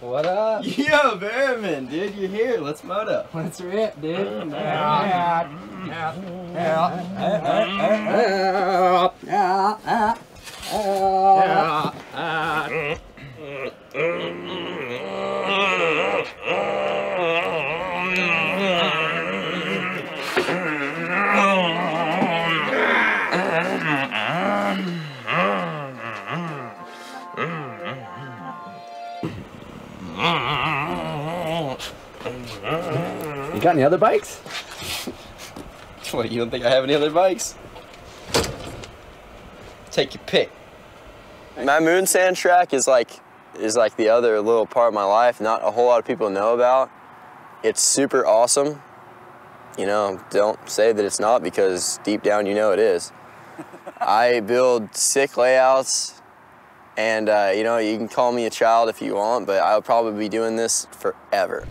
What up? Yo, Berriman, dude, you're here. Let's moto. Let's rip, dude. Yeah. Yeah. Yeah. Yeah. Yeah. Yeah. Yeah. You got any other bikes? What, you don't think I have any other bikes? Take your pick. My moon sand track is like is like the other little part of my life not a whole lot of people know about. It's super awesome. You know, don't say that it's not because deep down you know it is. I build sick layouts and uh, you know, you can call me a child if you want, but I'll probably be doing this forever.